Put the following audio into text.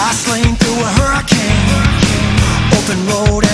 fast lane through a hurricane. Open road.